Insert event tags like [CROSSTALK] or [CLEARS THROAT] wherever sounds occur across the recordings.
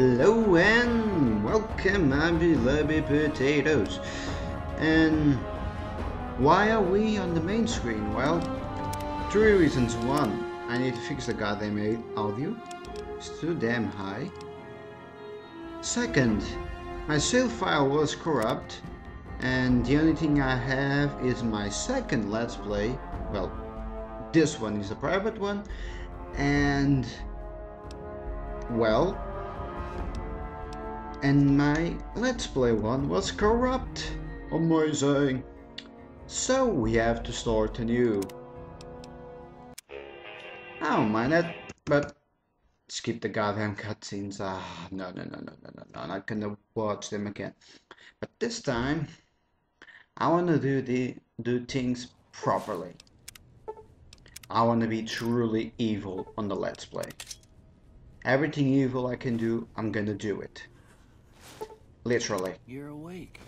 Hello and welcome, my beloved potatoes. And why are we on the main screen? Well, three reasons. One, I need to fix the goddamn audio. It's too damn high. Second, my save file was corrupt, and the only thing I have is my second Let's Play. Well, this one is a private one, and well, and my Let's Play one was corrupt. Amazing. So we have to start anew. I don't mind it, but skip the goddamn cutscenes. Ah, no, no, no, no, no, no, no, I'm not gonna watch them again. But this time, I wanna do the do things properly. I wanna be truly evil on the Let's Play. Everything evil I can do, I'm gonna do it. Literally. You're awake.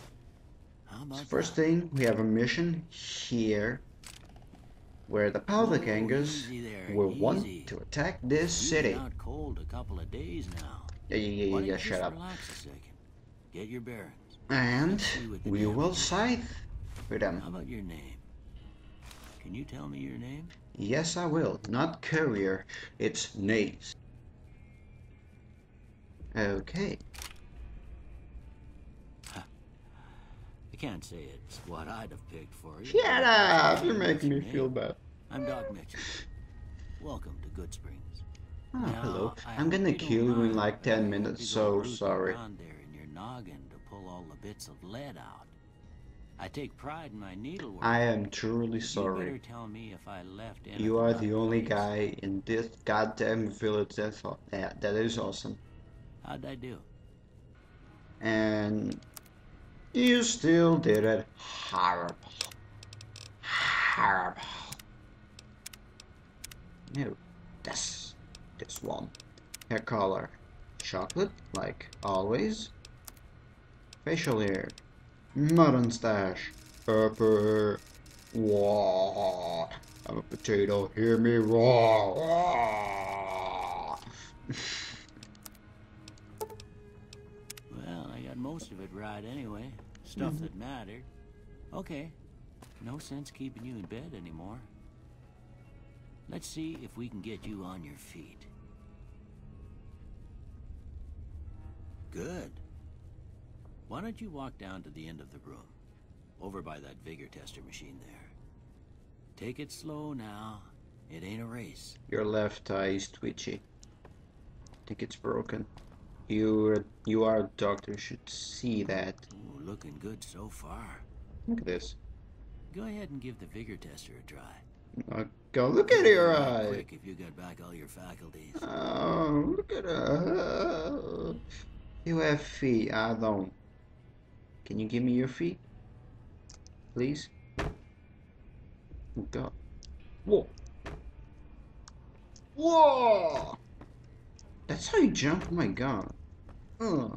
So first thing, we have a mission here where the powder Whoa, gangers easy will want to attack this You've city. out cold a couple of days now. Yeah, yeah, yeah, yeah, yeah, shut up. Relax a second. Get your bearings. And see what the we will scythe with them. How about your name? Can you tell me your name? Yes, I will. Not courier, it's Nace. Okay. Can't say it's what I'd have picked for you. Shut up! You're making me feel bad. I'm Doc Mitchell. Welcome to Goodsprings. Oh, Now, hello. I'm gonna kill you in like 10 minutes, so sorry. around there in your noggin to pull all the bits of lead out. I take pride in my needlework. I am truly You sorry. tell me if I left You are the only guy in this goddamn village that's that, that is awesome. How'd I do? And you still did it horrible. Horrible. No, this, this one. Hair color, chocolate, like always. Facial hair, mutton stash, pepper. Whoa, I'm a potato, hear me roar. [LAUGHS] most of it right anyway. Stuff Mm-hmm. that mattered. Okay. No sense keeping you in bed anymore. Let's see if we can get you on your feet. Good. Why don't you walk down to the end of the room? Over by that vigor tester machine there. Take it slow now. It ain't a race. Your left eye is twitchy. I think it's broken. You you are a doctor, should see that. Ooh, looking good so far. Look at this. Go ahead and give the vigor tester a try. Uh, go look at your Real eye. Quick if you got back all your faculties. Oh, look at her. You have feet, I don't. Can you give me your feet? Please? God. Whoa. Whoa! That's how you jump? Oh my god. Hmm.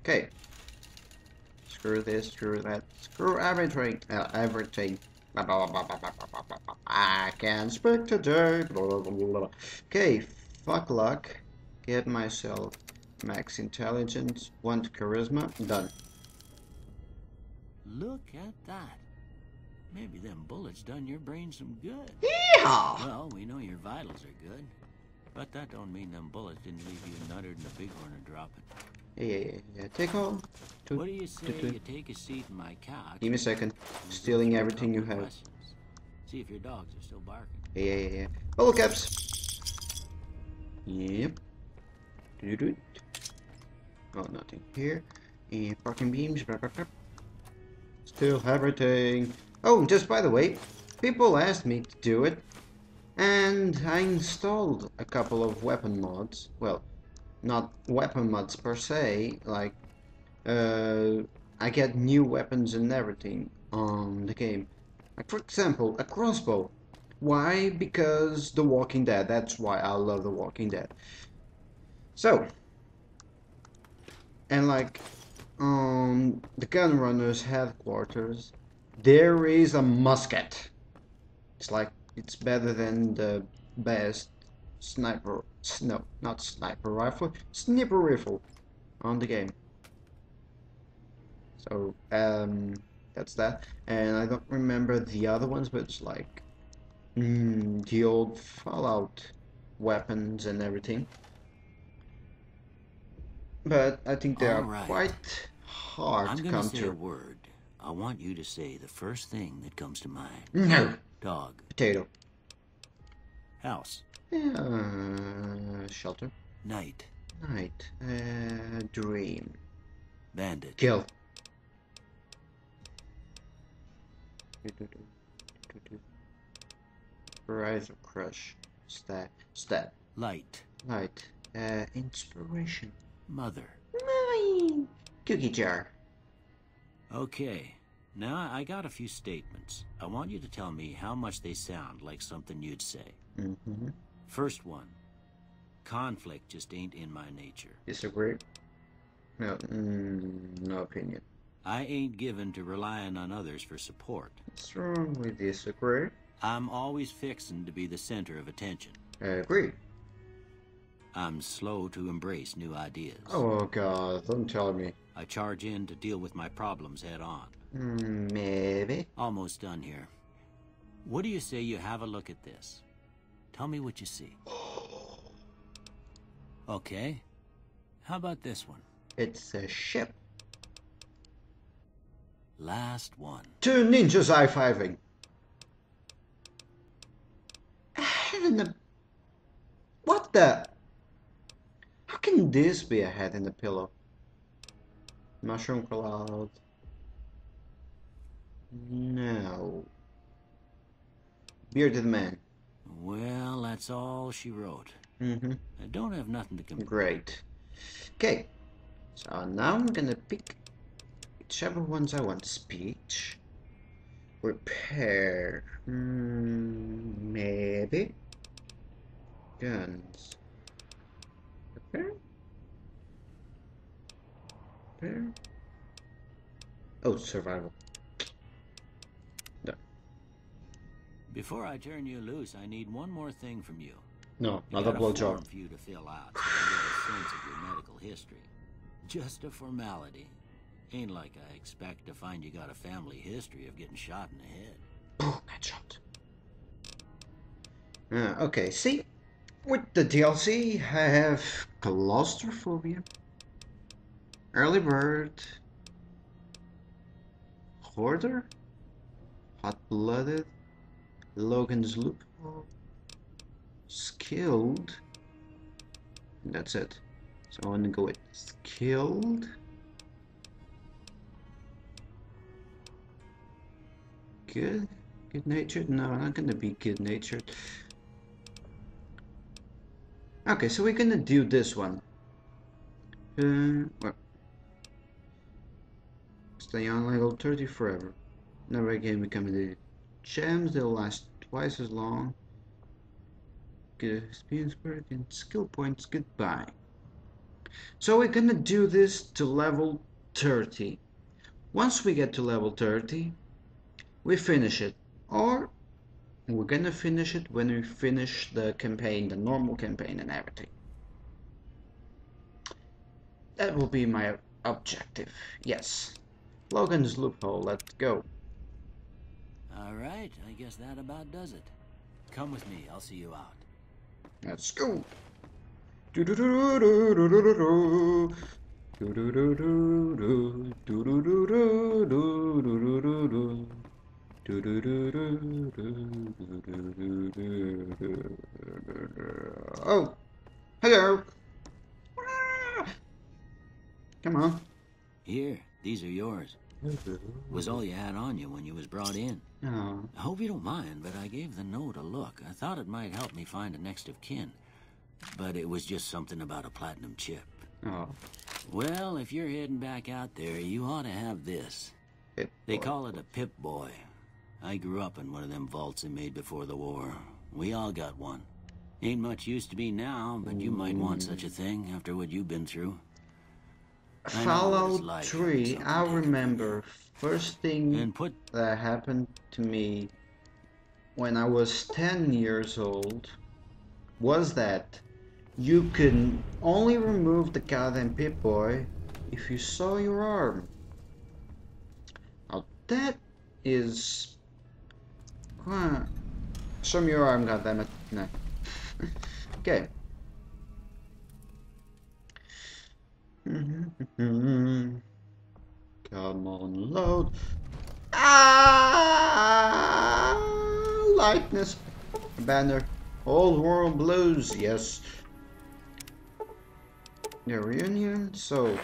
Okay. Screw this, screw that, screw everything, uh, everything. I can't speak today. Okay, fuck luck. Get myself max intelligence, Want charisma, done. Look at that. Maybe them bullets done your brain some good. Yeah. Well, we know your vitals are good. But that don't mean them bullets didn't leave you nuttered and a bighorn are dropping. Yeah, yeah, yeah, yeah. Take all. What do you say two, two. you take a seat in my couch? Give me a second. and we'll go Stealing everything you have. questions. See if your dogs are still barking. Yeah, yeah, yeah. Bubble caps. Yep. Do do Oh, nothing here. And parking beams. Still everything. Oh, just by the way, people asked me to do it, and I installed a couple of weapon mods. Well, not weapon mods per se. Like, uh, I get new weapons and everything on the game. Like, for example, a crossbow. Why? Because The Walking Dead. That's why I love The Walking Dead. So, and like, um, the Gunrunners headquarters, there is a musket. It's like it's better than the best sniper, no, not sniper rifle, sniper rifle on the game. So, um, that's that. And I don't remember the other ones, but it's like mm, the old Fallout weapons and everything. But I think they are Alright. quite hard I'm to come say a word. I want you to say the first thing that comes to mind. No, Dog. potato. House. Uh, shelter. Night. Night. Uh, dream. Bandit. Kill. Rise of crush. Stab. Stab. Light. Light. Uh, inspiration. Mother. Mine. Cookie jar. Okay. Now I got a few statements. I want you to tell me how much they sound like something you'd say. Mm-hmm. First one. Conflict just ain't in my nature. Disagree. No, mm, no opinion. I ain't given to relying on others for support. Strongly disagree. I'm always fixin' to be the center of attention. Agree. I'm slow to embrace new ideas. Oh god, don't tell me. I charge in to deal with my problems head on. Mm, maybe. Almost done here. What do you say you have a look at this? Tell me what you see. Okay. How about this one? It's a ship. Last one. Two ninjas high-fiving. Head in the... What the... How can this be a head in the pillow? Mushroom cloud. No. Bearded man. Well, that's all she wrote. Mm-hmm. I don't have nothing to compare. Great. Okay. So now I'm gonna pick whichever ones I want. Speech. Repair. Hmm, maybe. Guns. Repair? Repair? Oh, survival. Before I turn you loose, I need one more thing from you. No, I not a blowjob. for you to fill out so get a sense of your medical history. Just a formality. Ain't like I expect to find you got a family history of getting shot in the head. Boom, headshot. Uh, okay, see, with the DLC, I have claustrophobia, early bird, hoarder, hot-blooded, Logan's Loop, skilled. And that's it. So I'm gonna go with skilled. Good. Good natured? No, I'm not gonna be good natured. Okay, so we're gonna do this one. Uh, well. Stay on level 30 forever. Never again become the gems, they'll last twice as long. Good experience work and skill points, goodbye. So we're gonna do this to level 30. Once we get to level 30, we finish it. Or we're gonna finish it when we finish the campaign, the normal campaign and everything. That will be my objective, yes. Logan's loophole, let's go. All right, I guess that about does it. Come with me, I'll see you out. Let's go. Oh, hello. Come on. Here, these are yours. Was all you had on you when you was brought in. Oh, I hope you don't mind, but I gave the note a look. I thought it might help me find a next of kin. But it was just something about a platinum chip. oh. Well, if you're heading back out there, you ought to have this. It, They call it a Pip Boy. I grew up in one of them vaults they made before the war. We all got one. Ain't much use to me now, but you might want such a thing after what you've been through. I know what it's Fallout like 3, I remember first thing And put that happened to me when I was 10 years old. was that you could only remove the goddamn Pip-Boy if you saw your arm. Now that is... Huh. Show me your arm, goddammit. No. [LAUGHS] okay. Come on, load. Ah! Lightness. Banner. Old World Blues, yes. The reunion, so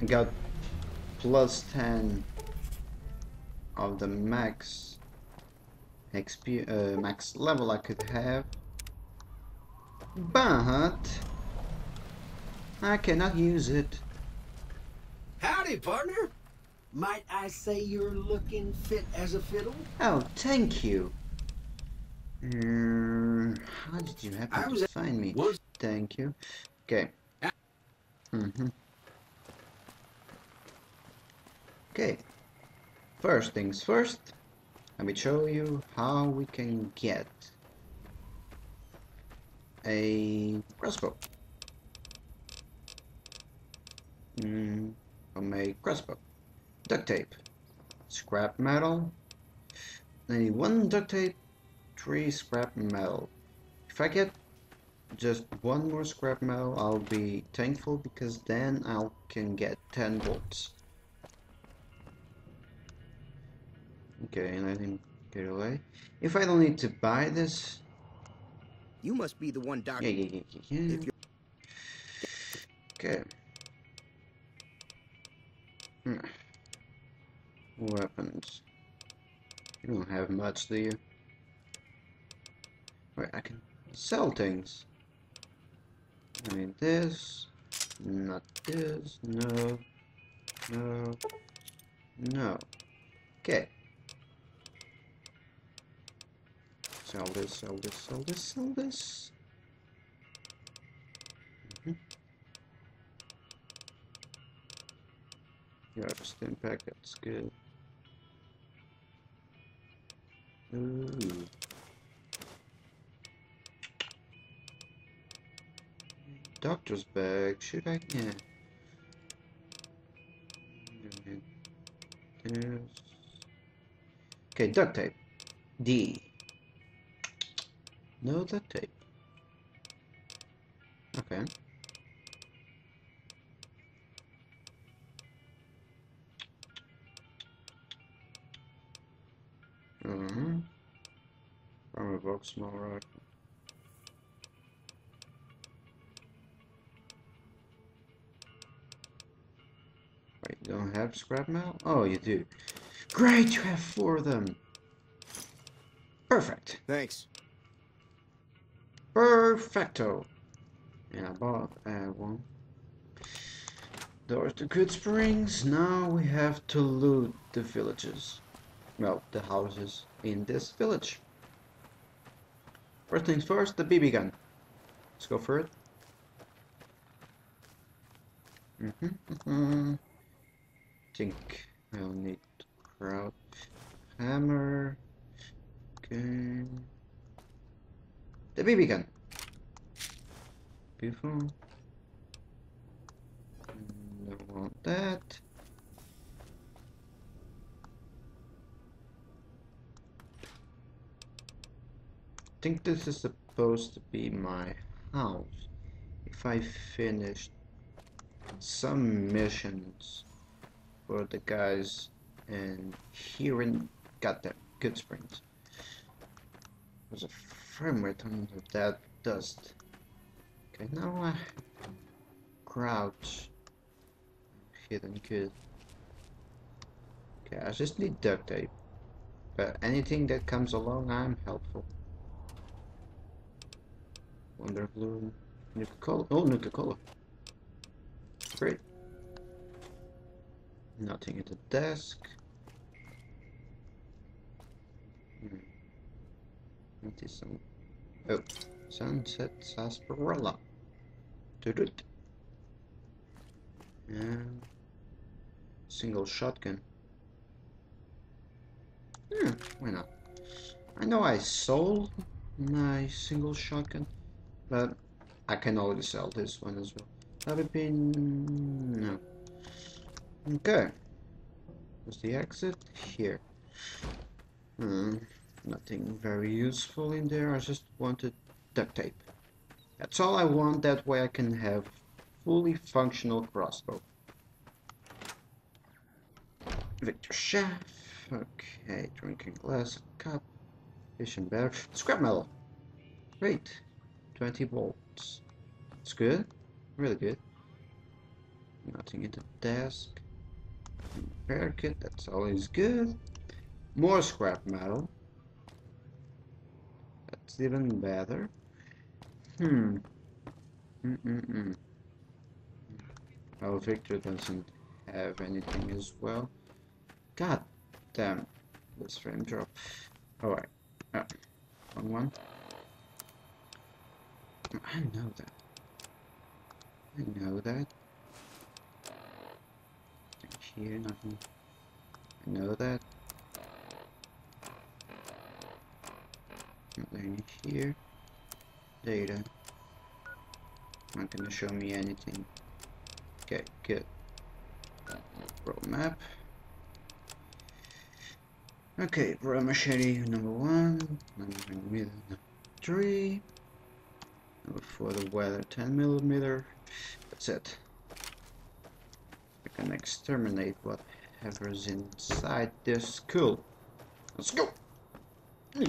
I got plus 10 of the max XP, uh, max level I could have, but I cannot use it. Howdy, partner. Might I say you're looking fit as a fiddle? Oh, thank you. Uh, how did you happen I was to find me? was- Thank you. Okay. Mm-hmm. Okay. First things first, let me show you how we can get a crossbow. Mm, from a crossbow. Duct tape. Scrap metal. I need one duct tape, three scrap metal. If I get just one more scrap metal, I'll be thankful because then I can get 10 bolts. Okay, let him get away. If I don't need to buy this, You must be the one doctor. yeah, yeah, yeah, yeah, yeah. If you're Okay. Hmm. Weapons. You don't have much, do you? Wait, I can sell things. I mean this, not this, no, no, no. Okay. Sell this, sell this, sell this, sell this. A stim pack, that's good. Ooh. Doctor's bag, should I? Yeah. There's... Okay, duct tape. D. No duct tape. Okay. Small rock. Wait, you don't have scrap metal? Oh, you do. Great, you have four of them. Perfect. Thanks. Perfecto. And I bought uh, one. Doors to Goodsprings. Now we have to loot the villages. Well, the houses in this village. First things first, the BB gun. Let's go for it. Mm -hmm, Think I'll need crowd hammer. Okay. The BB gun. Beautiful. Don't want that. Think this is supposed to be my house. If I finished some missions for the guys and here in goddamn Goodsprings. There's a frame rate on that dust. Okay, now I crouch. Hidden good. Okay, I just need duct tape. But anything that comes along, I'm helpful. Wonder Blue, Nuka Cola. Oh, Nuka Cola. Great. Nothing at the desk. Hmm. What is some? Oh, Sunset Sarsaparilla. Doo-doot. And single shotgun. Hmm, why not? I know I sold my single shotgun, but I can already sell this one as well. Have it been no? Okay. What's the exit? Here. Hmm. Nothing very useful in there. I just wanted duct tape. That's all I want. That way I can have fully functional crossbow. Victor Chef. Okay, drinking glass, cup, fishing bear, scrap metal. Great, 20 volts. It's good, really good. Nothing in the desk. Repair kit, that's always good. More scrap metal. That's even better. Hmm. Mm mm mm. Oh, Victor doesn't have anything as well. God damn. This frame drop. Alright. Oh, wrong one. I know that. I know that. Here, nothing. I know that. Nothing here. Data. Not gonna show me anything. Okay, good. Road map. Okay, raw machete number one, number three, four the weather 10 millimeter. That's it. I can exterminate whatever's inside this cool. Let's go. [CLEARS THROAT]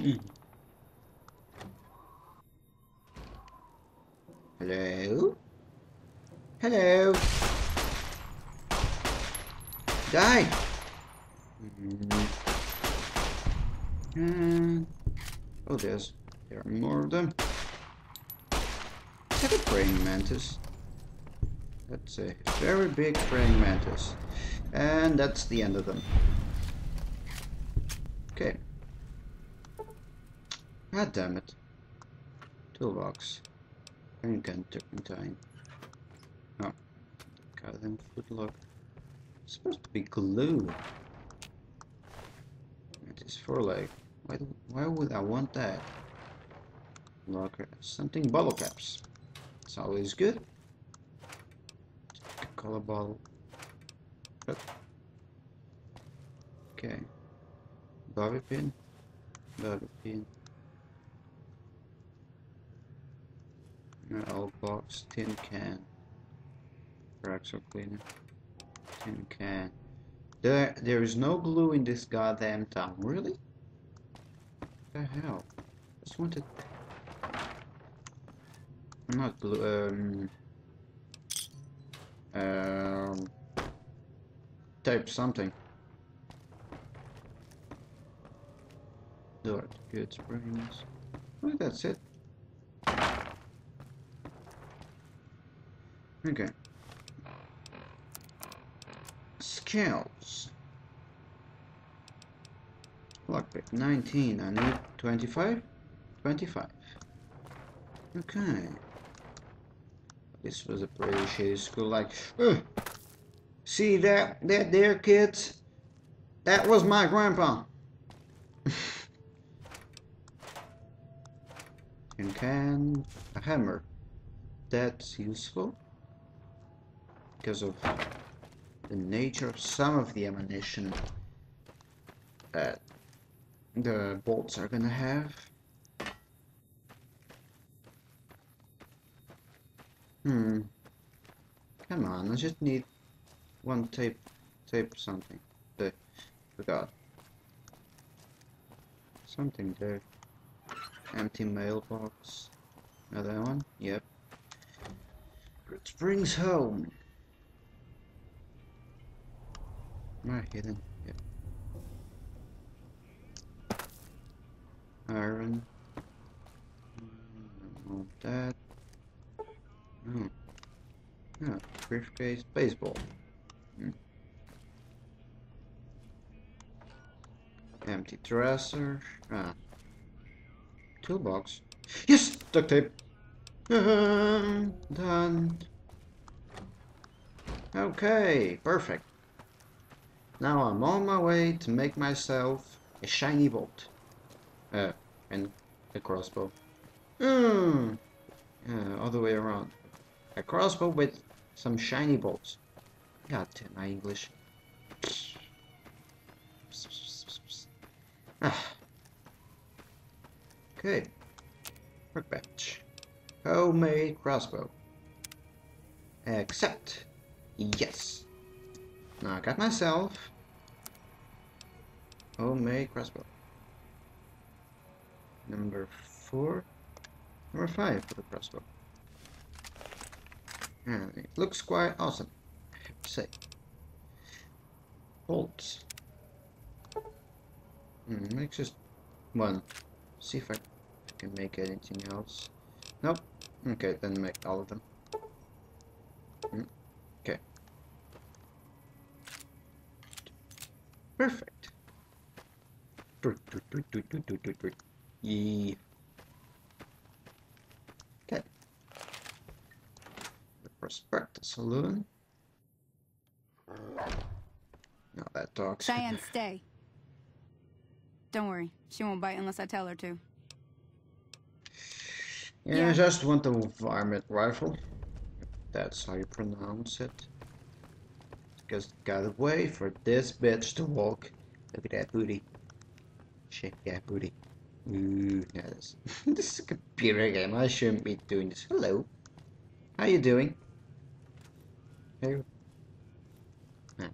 Hello? Hello? Die! And oh, there's there are more of them. Is that a praying mantis? That's a very big praying mantis, and that's the end of them. Okay. God damn it. Toolbox. Pen turpentine. Oh. Goddamn footlock. Supposed to be glue. It is for like why, why would I want that? Locker, something bottle caps. It's always good. Color bottle. Oh. Okay. Bobby pin. Bobby pin. Metal box. Tin can. Fraxel cleaner. Tin can. There, there is no glue in this goddamn town. Really? What the hell? I just wanted. Not blue. Um. Um. Tape something. Door. Goodsprings. Well, that's it. Okay. Scales. Lockpick 19, I need 25? 25. Okay. This was a pretty shitty school, like, uh, see that, that there, kids? That was my grandpa. [LAUGHS] and can a hammer. That's useful because of the nature of some of the ammunition that the bolts are gonna have. Hmm. Come on, I just need one tape, tape something. The, forgot. Something there. Empty mailbox. Another one? Yep. It springs home. Right, hidden. Yep. Iron. Remove that. Oh. Yeah, briefcase, baseball. Hmm. Empty dresser. Ah. Toolbox. Yes! Duct tape! [LAUGHS] Done. Okay, perfect. Now I'm on my way to make myself a shiny bolt. Uh, and a crossbow. Hmm. Uh, other way around. A crossbow with some shiny bolts. God damn my English. [SIGHS] Ah. Okay. Workbench. Homemade crossbow. Accept. Yes. Now I got myself. Homemade crossbow. Number four. Number five for the crossbow. And it looks quite awesome. I have to say. Bolts. Hmm, make just one. See if I can make anything else. Nope. Okay, then make all of them. Hmm, Okay. Perfect. Yeah. Respect the Saloon. Now that dog's Cheyenne, stay. Don't worry. She won't bite unless I tell her to. Yeah, Yeah. I just want the varmint rifle. That's how you pronounce it. Just gotta wait for this bitch to walk. Look at that booty. Shake that booty. Ooh, yeah, this, [LAUGHS] this is a computer game. I shouldn't be doing this. Hello. How you doing? Hey. Ah.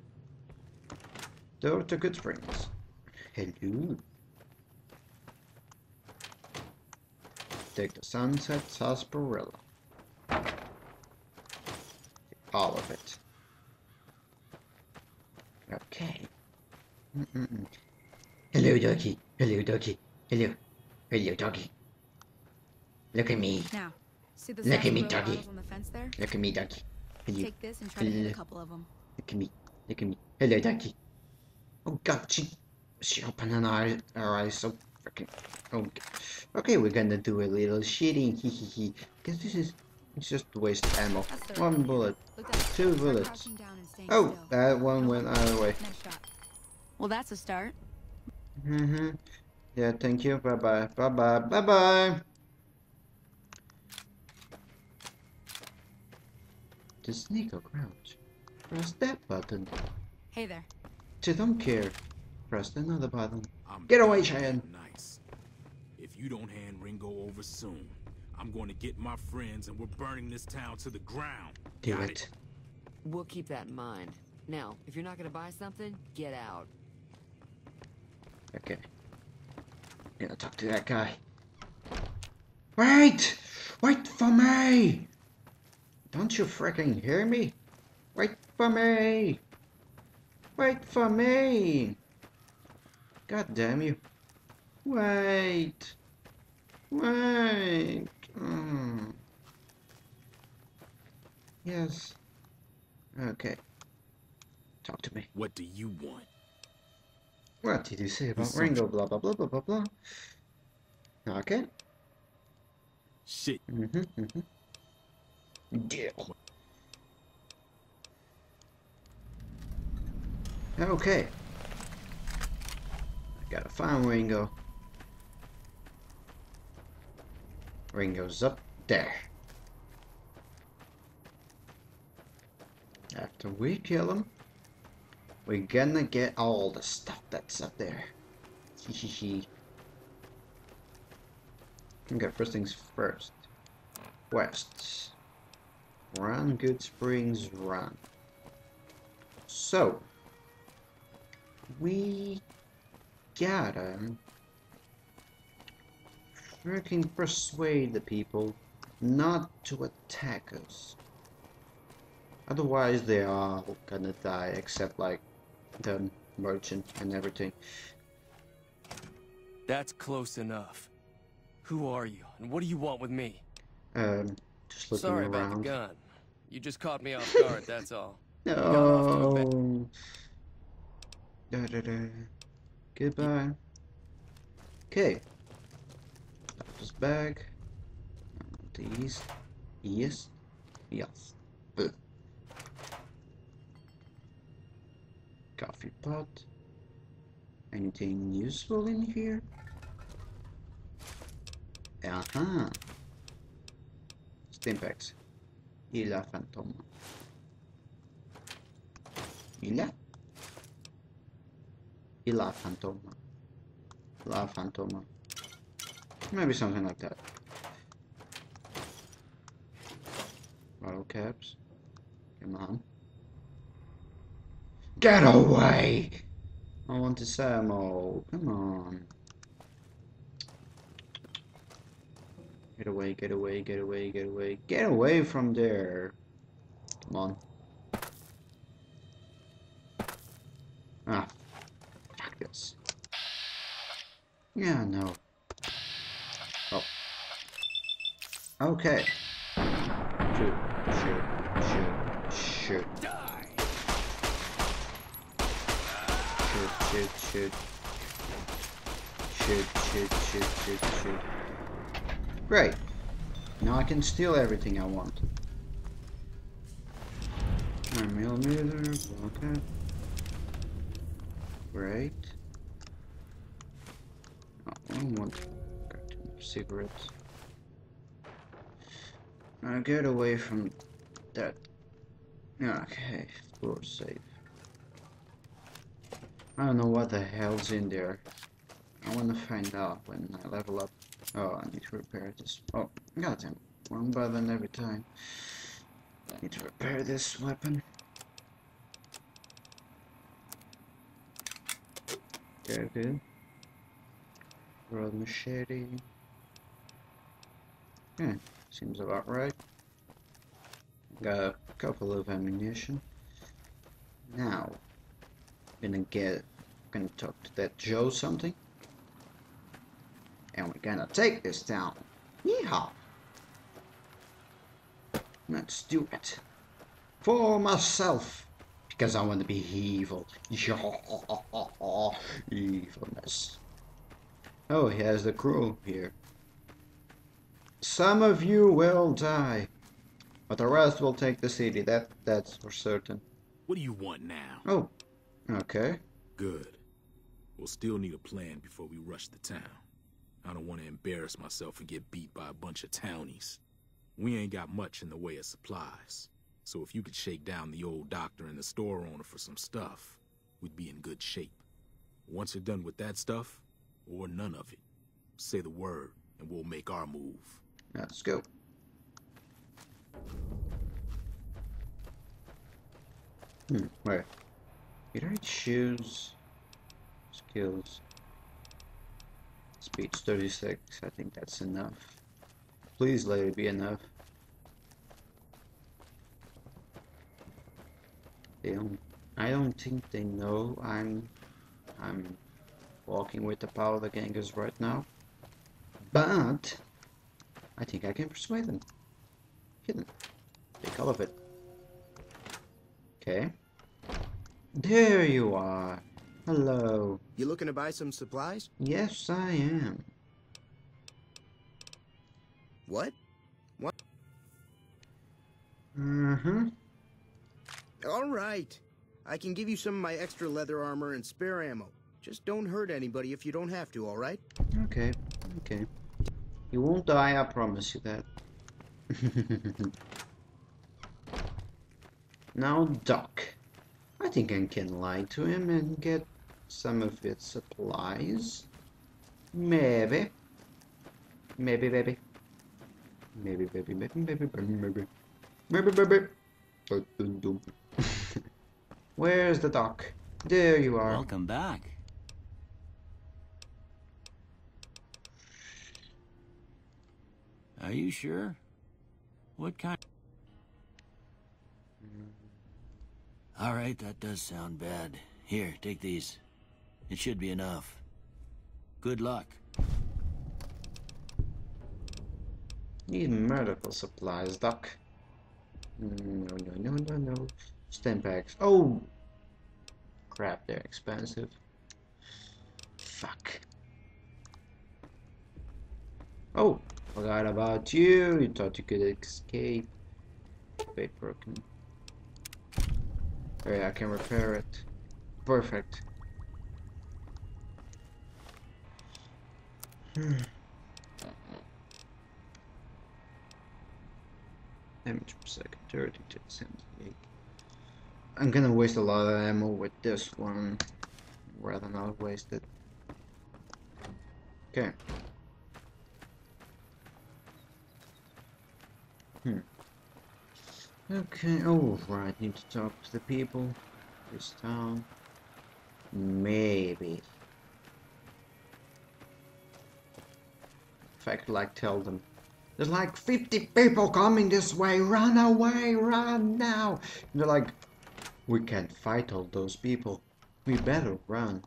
Door to Goodsprings. Hello. Take the Sunset Sarsaparilla. All of it. Okay. Mm-mm-mm. Hello, doggy. Hello, doggy. Hello. Hello, doggy. Look at me. Now, see the Look at me, doggy. on the fence there? Look at me, doggy. Hello. Take this and try to hit a couple of them. Look at me. Look at me. Hello, doggy. Oh God, she she opened an eye, her eyes so freaking. Okay. okay, we're gonna do a little shooting. Hee hee hee. Cause this is it's just a waste of ammo. One bullet. Two bullets. crouching down and staying Oh, that one went out of the way. Well, that's a start. Mm-hmm. Yeah, thank you. Bye bye. Bye bye. Bye bye. To sneak or crouch, press that button. Hey there. To don't care, press another button. I'm Get away, Cheyenne. Nice. If you don't hand Ringo over soon, I'm going to get my friends and we're burning this town to the ground. Do Got it. We'll keep that in mind. Now, if you're not gonna buy something, get out. Okay. Gonna talk to that guy. Wait! Wait for me! Don't you freaking hear me? Wait for me! Wait for me! God damn you. Wait! Wait! Mm. Yes. Okay. Talk to me. What do you want? What did you say about Listen. Ringo? Blah blah blah blah blah blah. Okay. Shit. Mm-hmm. Mm-hmm. Deal. Okay. I gotta find Ringo. Ringo's up there. After we kill him, we're gonna get all the stuff that's up there. Okay, first things first. West. Run, Goodsprings, run. So, we gotta freaking persuade the people not to attack us. Otherwise, they are all gonna die, except like the merchant and everything. That's close enough. Who are you, and what do you want with me? Um, just looking Sorry about the gun. You just caught me off guard, that's all. [LAUGHS] off to a No. Da, da, da. Goodbye. Okay. Doctor's bag. The east. Yes. Yes. Ugh. Coffee pot. Anything useful in here? Ajá. Stimpaks. Y la fantoma. ¿Y la? Y la fantoma. La fantoma. Maybe something like that. Bottle caps. Come on. Get away! I want this ammo. Come on. Get away, get away, get away, get away. Get away from there. Come on. Ah. Fuck this. Yeah, no. Oh. Okay. Shoot, shoot, shoot, shoot. Shoot, shoot, shoot. Shoot, shoot, shoot, shoot, shoot. Great. Now I can steal everything I want. 9 millimeter, okay. Great. Oh, I don't want cigarettes. Now get away from that. Okay, floor safe. I don't know what the hell's in there. I want to find out when I level up. Oh, I need to repair this. Oh, goddamn. One button every time. I need to repair this weapon. Okay, good. Road machete. Yeah, seems about right. Got a couple of ammunition. Now, gonna get, gonna talk to that Joe something. And we're gonna take this town. Yeehaw! Let's do it. For myself. Because I want to be evil. [LAUGHS] Evilness. Oh, he has the crew here. Some of you will die. But the rest will take the city. That That's for certain. What do you want now? Oh, okay. Good. We'll still need a plan before we rush the town. I don't want to embarrass myself and get beat by a bunch of townies. We ain't got much in the way of supplies. So if you could shake down the old doctor and the store owner for some stuff, we'd be in good shape. Once you're done with that stuff, or none of it, say the word and we'll make our move. Let's go. Hmm, where? Did I choose skills? Speech 36, I think that's enough. Please let it be enough. They don't, I don't think they know I'm I'm walking with the power of the gangers right now. But I think I can persuade them. Hidden. Take all of it. Okay. There you are. Hello. You looking to buy some supplies? Yes, I am. What? What? Mm-hmm. All right. I can give you some of my extra leather armor and spare ammo. Just don't hurt anybody if you don't have to, all right? Okay. Okay. You won't die, I promise you that. [LAUGHS] now, Doc. I think I can lie to him and get some of its supplies. Maybe. Maybe, baby. Maybe, baby, maybe, maybe, maybe, maybe. Maybe, baby. [LAUGHS] Where's the doc? There you are. Welcome back. Are you sure? What kind? Hmm. All right, that does sound bad. Here, take these. It should be enough. Good luck. Need medical supplies, Doc. No, no, no, no, no. Stem Stimpaks. Oh! Crap, they're expensive. Fuck. Oh! Forgot about you. You thought you could escape. Wait, broken. Oh yeah, I can repair it. Perfect. Hmm. Damage per second, 30 to 78. I'm gonna waste a lot of ammo with this one, rather not waste it. Okay. Hmm. Okay, oh right, need to talk to the people. This town. Maybe. Fact, like tell them. There's like 50 people coming this way, run away, run now! And they're like, we can't fight all those people. We better run.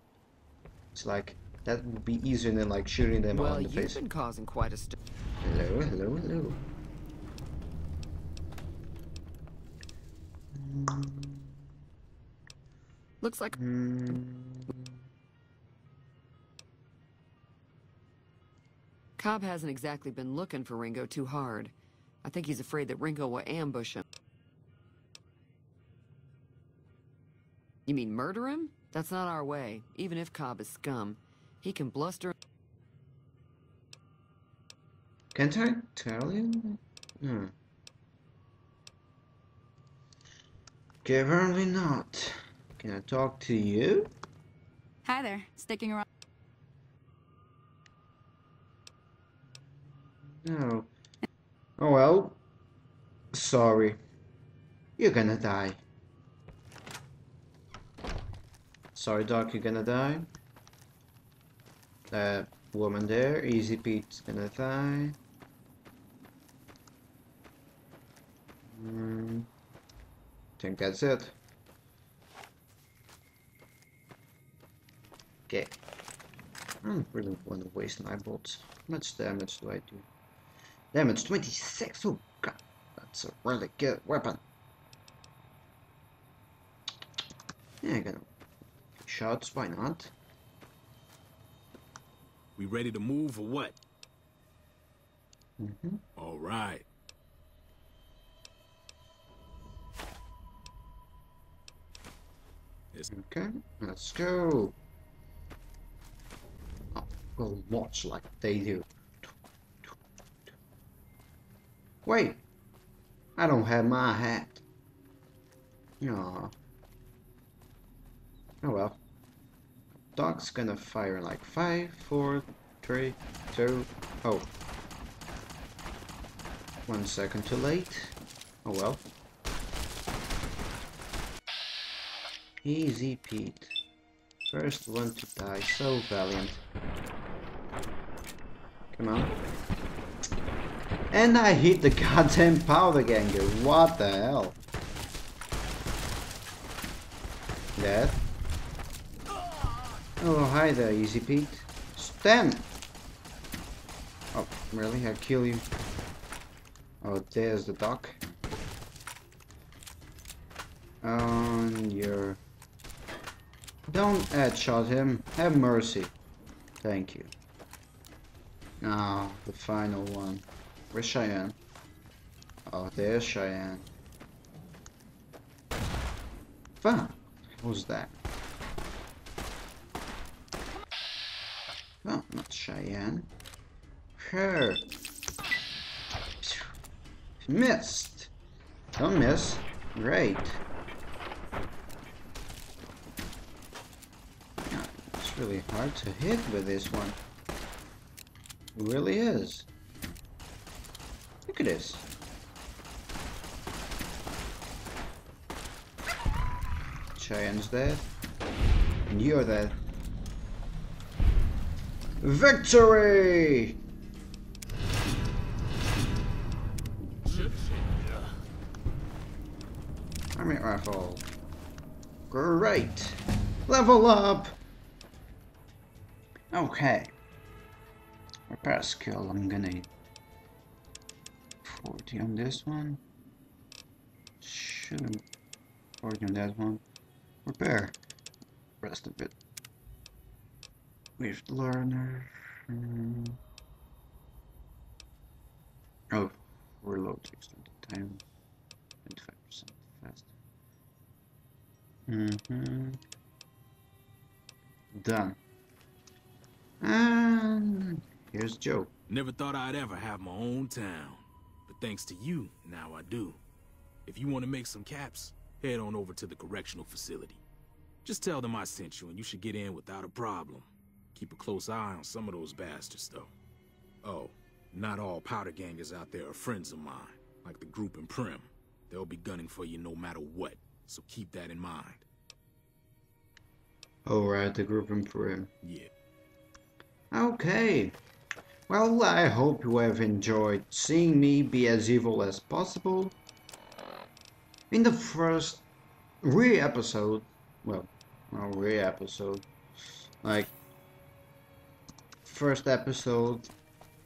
It's like, that would be easier than like shooting them well, all in the you've face. been causing quite a st- Hello, hello, hello. Looks like Hmm. Cobb hasn't exactly been looking for Ringo too hard. I think he's afraid that Ringo will ambush him. You mean murder him? That's not our way. Even if Cobb is scum, he can bluster. Can't I tell you? No. Okay, apparently not. Can I talk to you? Hi there. Sticking around. No. Oh well. Sorry. You're gonna die. Sorry, Doc, you're gonna die. That woman there, Easy Pete's gonna die. Hmm. think that's it. Okay. I don't really want to waste my bolts. How much damage do I do? Damage 26. Oh god, that's a really good weapon. Yeah, gonna shots. Why not? We ready to move or what? Mm-hmm. All right. Okay, let's go. Oh, we'll watch like they do. Wait, I don't have my hat. Aw. Oh well. Dog's gonna fire in like five, four, three, two. Oh. One second too late. Oh well. Easy Pete. First one to die, so valiant. Come on. And I hit the [LAUGHS] goddamn powder ganger. What the hell? Dead. Oh, hi there, Easy Pete. Stand! Oh, really? I kill you? Oh, there's the doc. On your... Don't headshot him. Have mercy. Thank you. Now, the final one. Where's Cheyenne? Oh, there's Cheyenne. Fuck. Who's that? No, not Cheyenne. Her. Missed. Don't miss. Great. It's really hard to hit with this one. It really is. Look at this. Cheyenne's dead. And you're dead. Victory! Army rifle. Great. Level up. Okay. Repair skill, I'm gonna need 40 on this one. Shoot. 40 on that one. Repair. Rest of it. With learner. Hmm. Oh, reload extended time. 25% faster. Mm-hmm. Done. And here's Joe. Never thought I'd ever have my own town. Thanks to you, now I do. If you want to make some caps, head on over to the correctional facility. Just tell them I sent you and you should get in without a problem. Keep a close eye on some of those bastards, though. Oh, not all powder gangers out there are friends of mine, like the group in Primm. They'll be gunning for you no matter what, so keep that in mind. Oh, Alright, the group in Primm. Yeah. Okay. Well, I hope you have enjoyed seeing me be as evil as possible. In the first re-episode, well, no re-episode, like, first episode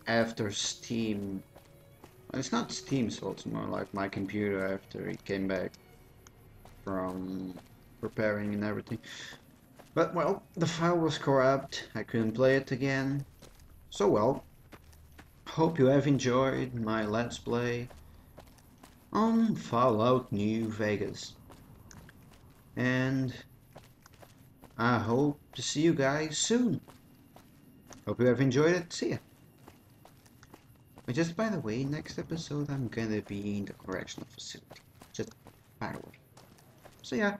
after Steam, it's not Steam, so it's more like my computer after it came back from preparing and everything. But well, the file was corrupt, I couldn't play it again. So well, hope you have enjoyed my let's play on Fallout New Vegas. And I hope to see you guys soon. Hope you have enjoyed it. See ya. But just by the way, next episode I'm gonna be in the correctional facility. Just by the way. So yeah.